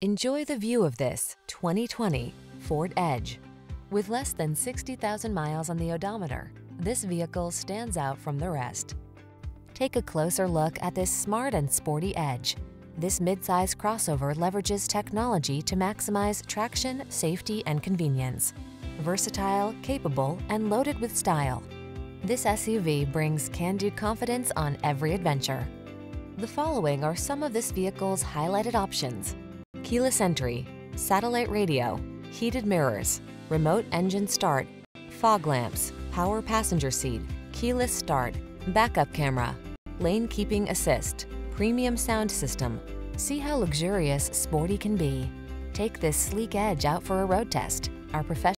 Enjoy the view of this 2020 Ford Edge. With less than 60,000 miles on the odometer, this vehicle stands out from the rest. Take a closer look at this smart and sporty Edge. This midsize crossover leverages technology to maximize traction, safety, and convenience. Versatile, capable, and loaded with style. This SUV brings can-do confidence on every adventure. The following are some of this vehicle's highlighted options. Keyless entry, satellite radio, heated mirrors, remote engine start, fog lamps, power passenger seat, keyless start, backup camera, lane keeping assist, premium sound system. See how luxurious sporty can be. Take this sleek edge out for a road test. Our professional